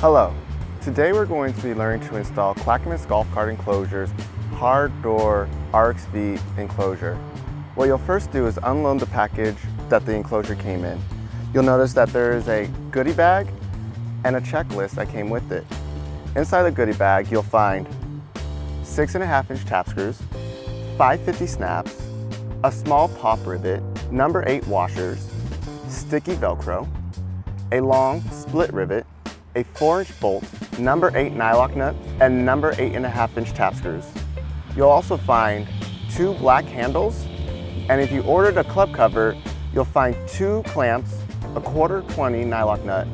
Hello, today we're going to be learning to install Clackamas Golf Cart Enclosures hard door RXV enclosure. What you'll first do is unload the package that the enclosure came in. You'll notice that there is a goodie bag and a checklist that came with it. Inside the goodie bag, you'll find six and a half inch tap screws, 550 snaps, a small pop rivet, number eight washers, sticky Velcro, a long split rivet, a four inch bolt, number eight nylock nut, and number eight and a half inch tap screws. You'll also find two black handles, and if you ordered a club cover, you'll find two clamps, a quarter 20 nylock nut,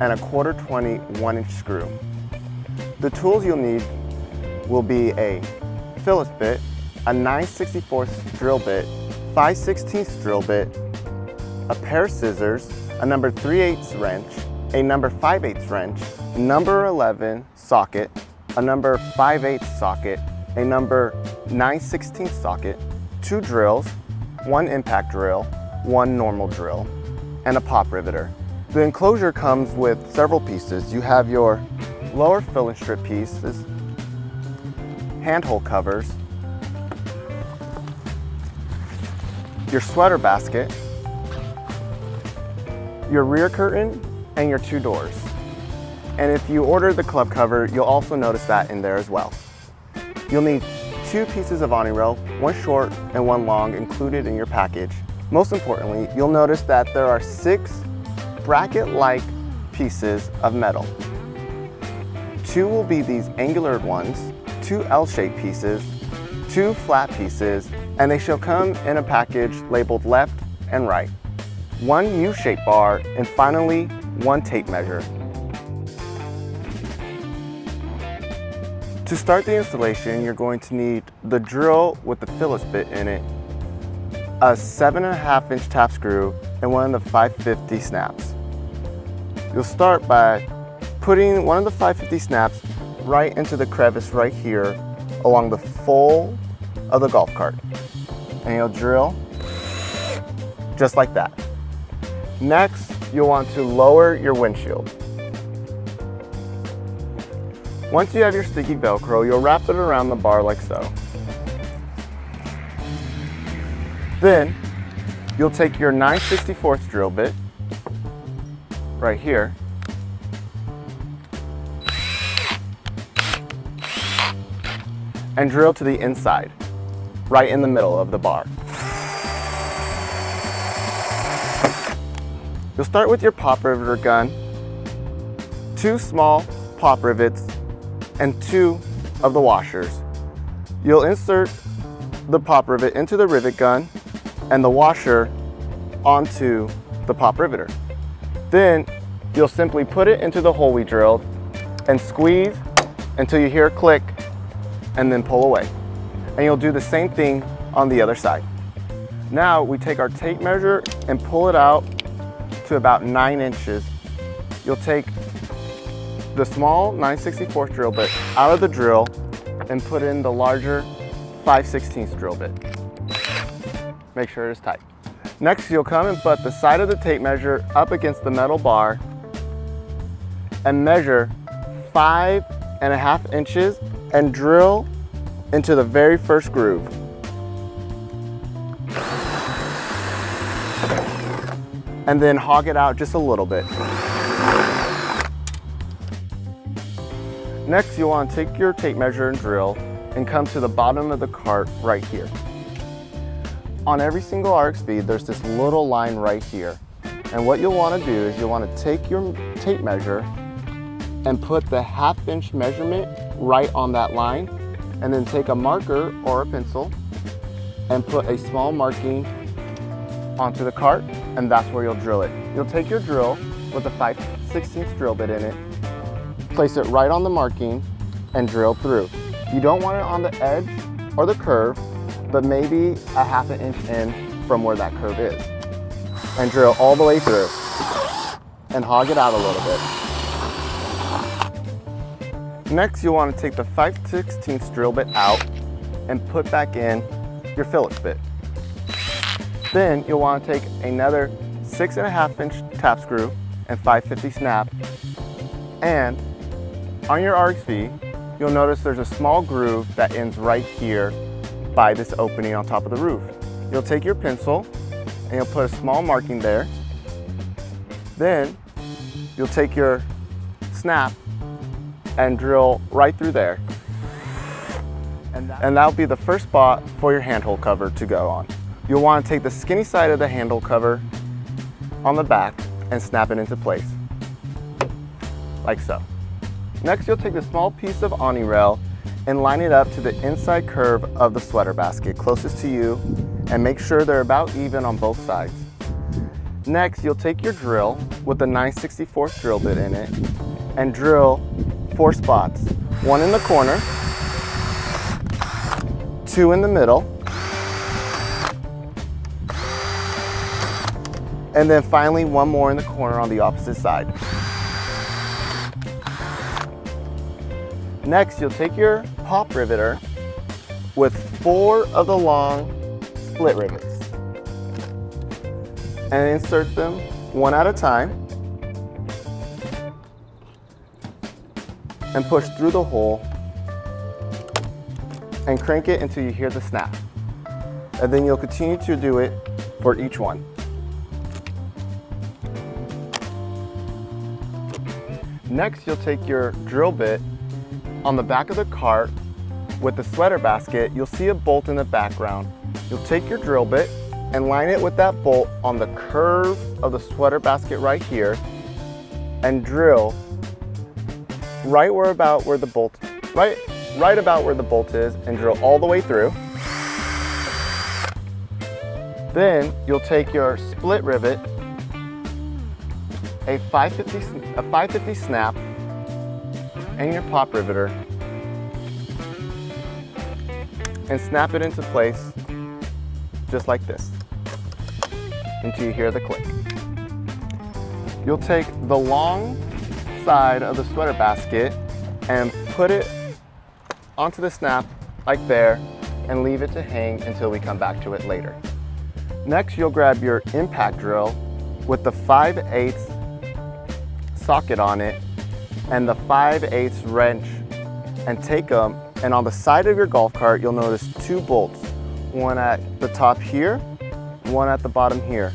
and a quarter 20 one inch screw. The tools you'll need will be a Phillips bit, a 9 64 drill bit, 5 16 drill bit, a pair of scissors, a number 3 8 wrench, a number 5 8 wrench, number 11 socket, a number 5 8 socket, a number 9 16 socket, two drills, one impact drill, one normal drill, and a pop riveter. The enclosure comes with several pieces. You have your lower filling strip pieces, handle covers, your sweater basket, your rear curtain, and your two doors. And if you order the club cover, you'll also notice that in there as well. You'll need two pieces of awning rail, one short and one long included in your package. Most importantly, you'll notice that there are six bracket-like pieces of metal. Two will be these angular ones, two L-shaped pieces, two flat pieces, and they shall come in a package labeled left and right. One U-shaped bar, and finally, one tape measure. To start the installation, you're going to need the drill with the Phillips bit in it, a seven and a half inch tap screw, and one of the 550 snaps. You'll start by putting one of the 550 snaps right into the crevice right here along the full of the golf cart. And you'll drill just like that. Next, you'll want to lower your windshield. Once you have your sticky Velcro, you'll wrap it around the bar like so. Then, you'll take your 9 64 drill bit, right here, and drill to the inside, right in the middle of the bar. You'll start with your pop riveter gun, two small pop rivets, and two of the washers. You'll insert the pop rivet into the rivet gun and the washer onto the pop riveter. Then you'll simply put it into the hole we drilled and squeeze until you hear a click and then pull away. And you'll do the same thing on the other side. Now we take our tape measure and pull it out to about nine inches. You'll take the small 9 64 drill bit out of the drill and put in the larger 5 16 drill bit. Make sure it is tight. Next, you'll come and put the side of the tape measure up against the metal bar and measure five and a half inches and drill into the very first groove. And then hog it out just a little bit. Next, you'll want to take your tape measure and drill and come to the bottom of the cart right here. On every single RXV, there's this little line right here. And what you'll want to do is you'll want to take your tape measure and put the half inch measurement right on that line and then take a marker or a pencil and put a small marking onto the cart and that's where you'll drill it. You'll take your drill with a 5 16 drill bit in it Place it right on the marking and drill through. You don't want it on the edge or the curve, but maybe a half an inch in from where that curve is. And drill all the way through and hog it out a little bit. Next, you'll want to take the 5 16 drill bit out and put back in your Phillips bit. Then you'll want to take another six and a half inch tap screw and 550 snap and On your RXV, you'll notice there's a small groove that ends right here by this opening on top of the roof. You'll take your pencil and you'll put a small marking there. Then you'll take your snap and drill right through there. And that'll be the first spot for your handle cover to go on. You'll want to take the skinny side of the handle cover on the back and snap it into place, like so. Next, you'll take the small piece of awning rail and line it up to the inside curve of the sweater basket closest to you and make sure they're about even on both sides. Next, you'll take your drill with the 9 64th drill bit in it and drill four spots. One in the corner, two in the middle, and then finally one more in the corner on the opposite side. Next, you'll take your pop riveter with four of the long split rivets and insert them one at a time and push through the hole and crank it until you hear the snap. And then you'll continue to do it for each one. Next, you'll take your drill bit on the back of the cart with the sweater basket, you'll see a bolt in the background. You'll take your drill bit and line it with that bolt on the curve of the sweater basket right here and drill right where about where the bolt, right, right about where the bolt is and drill all the way through. Then you'll take your split rivet a 550, a 550 snap and your pop riveter and snap it into place just like this until you hear the click. You'll take the long side of the sweater basket and put it onto the snap like there and leave it to hang until we come back to it later. Next, you'll grab your impact drill with the 5 8 socket on it and the 5 8 wrench and take them and on the side of your golf cart you'll notice two bolts. One at the top here one at the bottom here.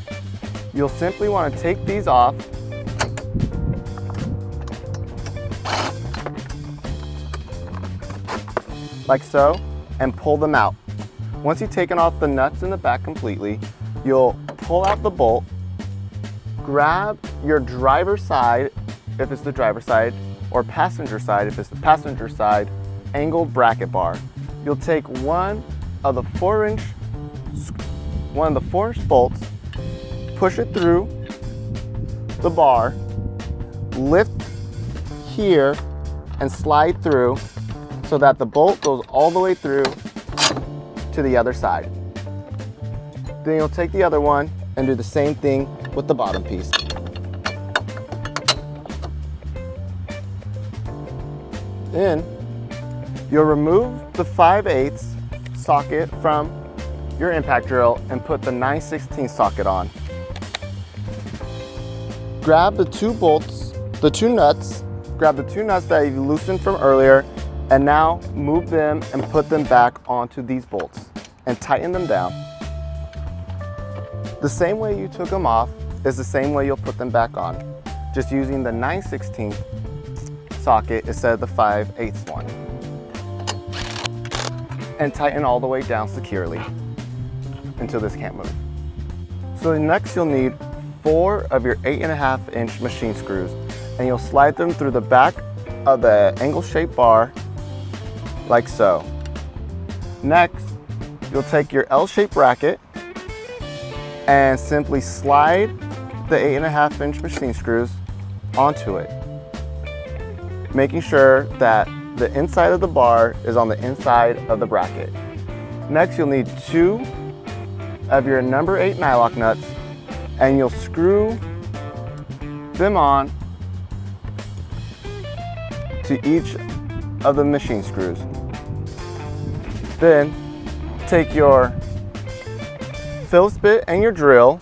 You'll simply want to take these off. Like so and pull them out. Once you've taken off the nuts in the back completely you'll pull out the bolt grab your driver's side if it's the driver's side, or passenger side if it's the passenger side, angled bracket bar. You'll take one of the four inch, one of the four inch bolts, push it through the bar, lift here and slide through so that the bolt goes all the way through to the other side. Then you'll take the other one and do the same thing with the bottom piece. Then you'll remove the 5 8 socket from your impact drill and put the 9 16 socket on. Grab the two bolts, the two nuts, grab the two nuts that you loosened from earlier, and now move them and put them back onto these bolts and tighten them down. The same way you took them off is the same way you'll put them back on, just using the 9 16 socket instead of the 5 8 one. And tighten all the way down securely until this can't move. So next you'll need four of your eight and a half inch machine screws and you'll slide them through the back of the angle shaped bar like so. Next, you'll take your L-shaped bracket and simply slide the eight and a half inch machine screws onto it making sure that the inside of the bar is on the inside of the bracket. Next, you'll need two of your number eight nylock nuts and you'll screw them on to each of the machine screws. Then take your Phillips bit and your drill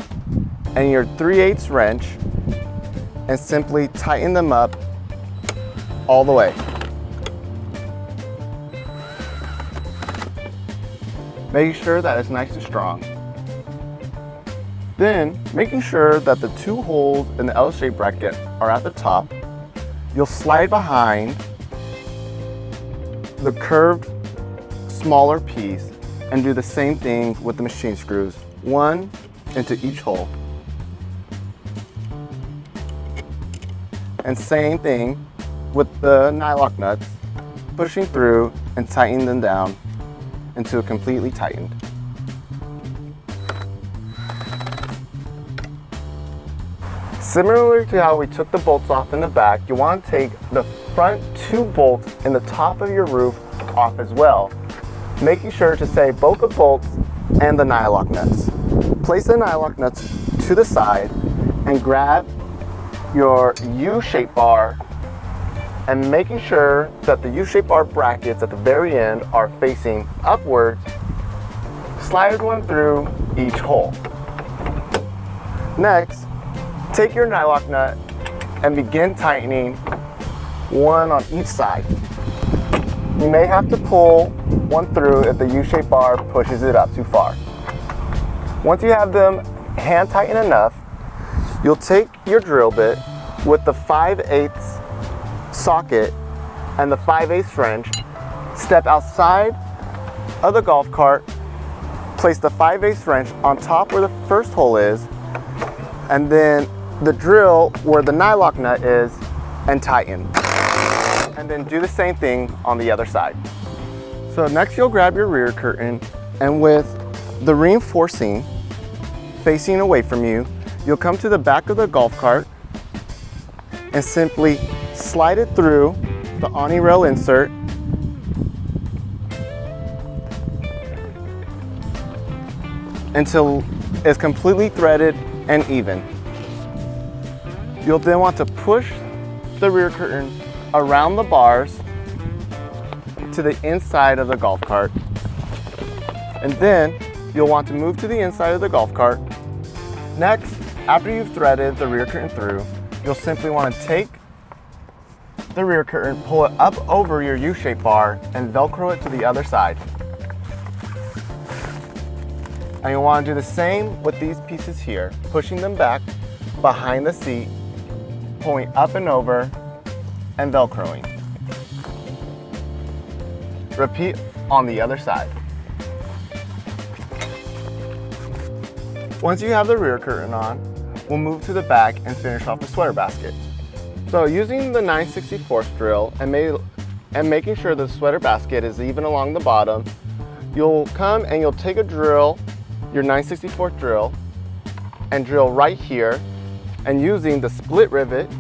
and your 3 8 wrench and simply tighten them up all the way. Making sure that it's nice and strong. Then, making sure that the two holes in the L-shaped bracket are at the top, you'll slide behind the curved smaller piece and do the same thing with the machine screws, one into each hole. And same thing with the nylock nuts, pushing through and tightening them down until completely tightened. Similar to how we took the bolts off in the back, you want to take the front two bolts in the top of your roof off as well, making sure to save both the bolts and the nylock nuts. Place the nylock nuts to the side and grab your U-shaped bar and making sure that the U-shaped bar brackets at the very end are facing upwards, slide one through each hole. Next, take your nylock nut and begin tightening one on each side. You may have to pull one through if the U-shaped bar pushes it up too far. Once you have them hand tighten enough, you'll take your drill bit with the 5 8 socket and the 5 8 wrench, step outside of the golf cart, place the 5 8 wrench on top where the first hole is, and then the drill where the nylock nut is, and tighten. And then do the same thing on the other side. So next you'll grab your rear curtain and with the reinforcing facing away from you, you'll come to the back of the golf cart and simply slide it through the awning rail insert until it's completely threaded and even. You'll then want to push the rear curtain around the bars to the inside of the golf cart. And then you'll want to move to the inside of the golf cart. Next, after you've threaded the rear curtain through, you'll simply want to take the rear curtain, pull it up over your U-shaped bar, and Velcro it to the other side. And you'll want to do the same with these pieces here, pushing them back behind the seat, pulling up and over, and Velcroing. Repeat on the other side. Once you have the rear curtain on, we'll move to the back and finish off the sweater basket. So using the 964th drill and, and making sure the sweater basket is even along the bottom, you'll come and you'll take a drill, your 964th drill, and drill right here, and using the split rivet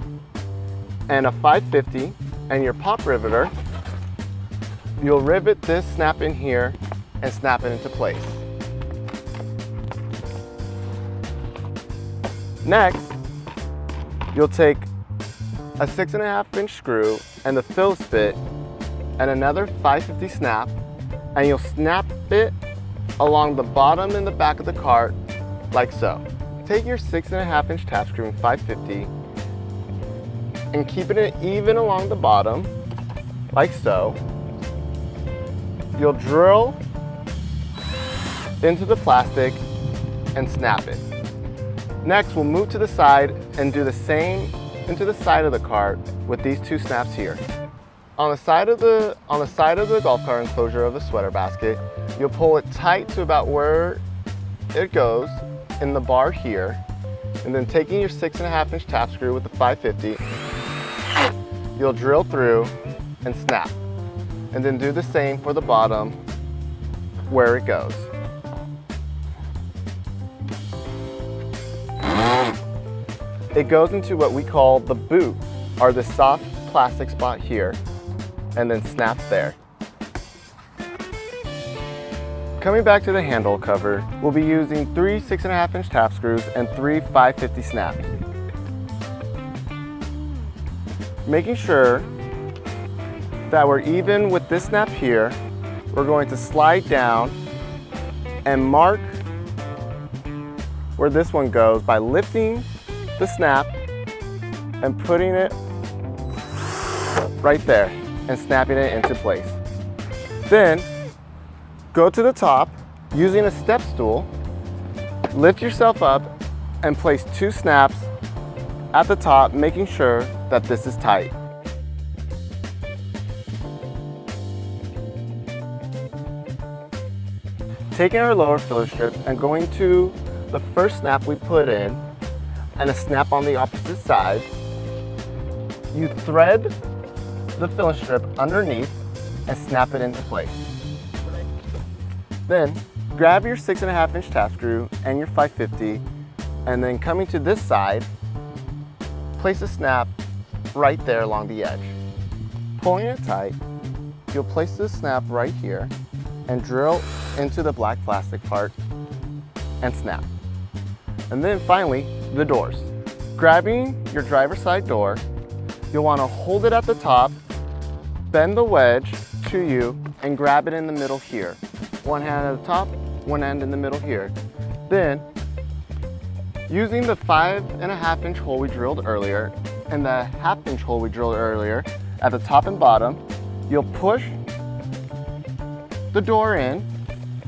and a 550 and your pop riveter, you'll rivet this snap in here and snap it into place. Next, you'll take a six and a half inch screw and the Phillips bit and another 550 snap and you'll snap it along the bottom and the back of the cart like so. Take your six and a half inch tap screw and 550 and keeping it even along the bottom like so. You'll drill into the plastic and snap it. Next, we'll move to the side and do the same into the side of the cart with these two snaps here. On the side of the on the side of the golf cart enclosure of the sweater basket, you'll pull it tight to about where it goes in the bar here, and then taking your six and a half inch tap screw with the 550, you'll drill through and snap. And then do the same for the bottom where it goes. It goes into what we call the boot, or the soft plastic spot here, and then snaps there. Coming back to the handle cover, we'll be using three 6.5 inch tap screws and three 550 snaps. Making sure that we're even with this snap here, we're going to slide down and mark where this one goes by lifting the snap and putting it right there and snapping it into place. Then go to the top Using a step stool, lift yourself up and place two snaps at the top, making sure that this is tight. Taking our lower filler strip and going to the first snap we put in and a snap on the opposite side, you thread the filler strip underneath and snap it into place. Then grab your six and a half inch tap screw and your 550 and then coming to this side, place a snap right there along the edge. Pulling it tight, you'll place this snap right here and drill into the black plastic part and snap. And then finally, the doors. Grabbing your driver's side door, you'll want to hold it at the top, bend the wedge to you, and grab it in the middle here. One hand at the top, one end in the middle here. Then, using the five and a half inch hole we drilled earlier and the half inch hole we drilled earlier at the top and bottom, you'll push the door in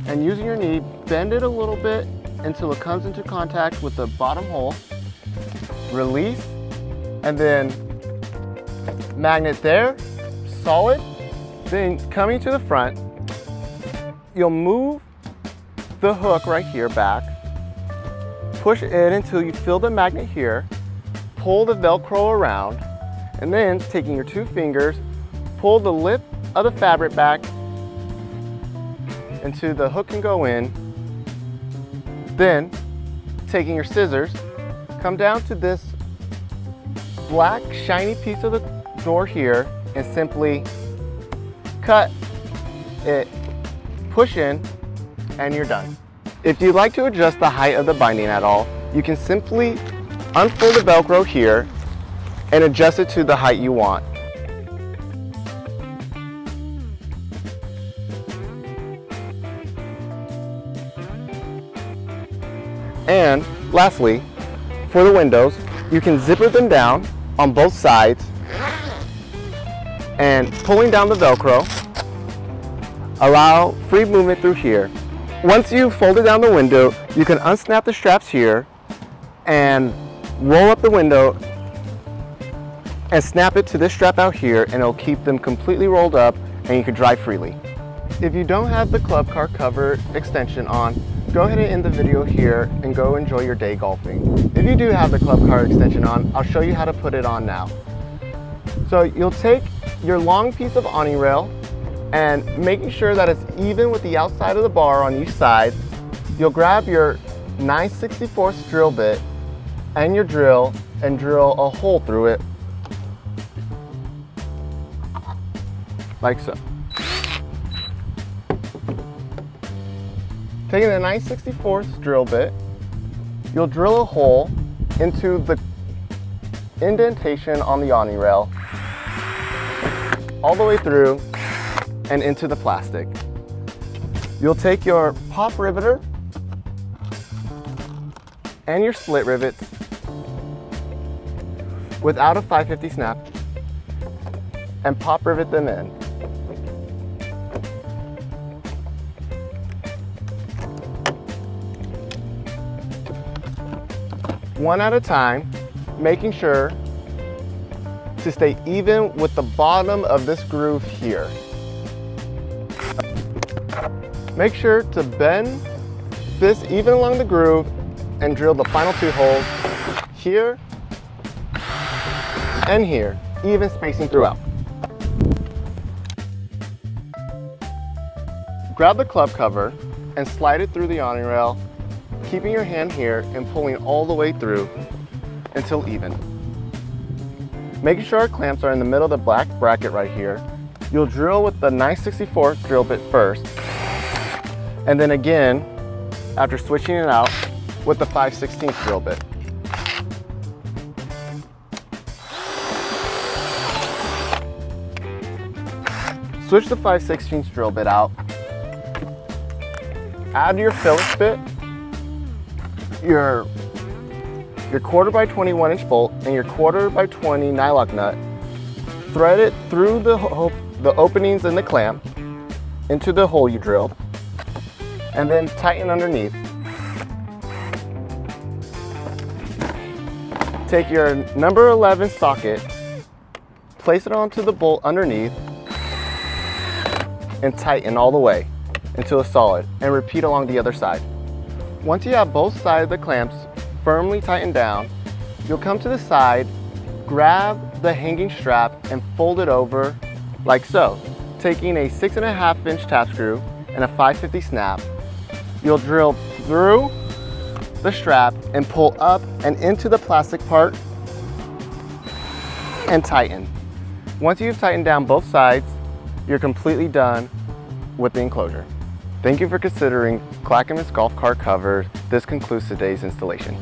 and using your knee, bend it a little bit until it comes into contact with the bottom hole, release, and then magnet there, solid. Then coming to the front, you'll move the hook right here back, push in until you feel the magnet here, pull the Velcro around, and then taking your two fingers, pull the lip of the fabric back until the hook can go in. Then, taking your scissors, come down to this black shiny piece of the door here and simply cut it, push in, and you're done. If you'd like to adjust the height of the binding at all, you can simply unfold the Velcro here and adjust it to the height you want. And lastly, for the windows, you can zipper them down on both sides and pulling down the Velcro, allow free movement through here. Once you've folded down the window, you can unsnap the straps here and roll up the window and snap it to this strap out here and it'll keep them completely rolled up and you can drive freely. If you don't have the club car cover extension on, go ahead and end the video here and go enjoy your day golfing. If you do have the club car extension on, I'll show you how to put it on now. So you'll take your long piece of awning rail and making sure that it's even with the outside of the bar on each side, you'll grab your 9 64 drill bit and your drill and drill a hole through it like so. Taking the 9 64 drill bit, you'll drill a hole into the indentation on the awning rail all the way through and into the plastic. You'll take your pop riveter and your split rivets without a 550 snap and pop rivet them in. One at a time, making sure to stay even with the bottom of this groove here. Make sure to bend this even along the groove and drill the final two holes here and here, even spacing throughout. Grab the club cover and slide it through the awning rail, keeping your hand here and pulling all the way through until even. Making sure our clamps are in the middle of the black bracket right here, you'll drill with the 964 drill bit first, and then again, after switching it out, with the 5 16 drill bit. Switch the 5 16 drill bit out, add your Phillips bit, your your quarter by 21 inch bolt and your quarter by 20 nylock nut, thread it through the, the openings in the clamp into the hole you drilled, and then tighten underneath. Take your number 11 socket, place it onto the bolt underneath, and tighten all the way until it's solid, and repeat along the other side. Once you have both sides of the clamps firmly tightened down, you'll come to the side, grab the hanging strap, and fold it over like so. Taking a six and a half inch tap screw and a 550 snap, you'll drill through the strap and pull up and into the plastic part and tighten. Once you've tightened down both sides, you're completely done with the enclosure. Thank you for considering Clackamas Golf Cart Covers. This concludes today's installation.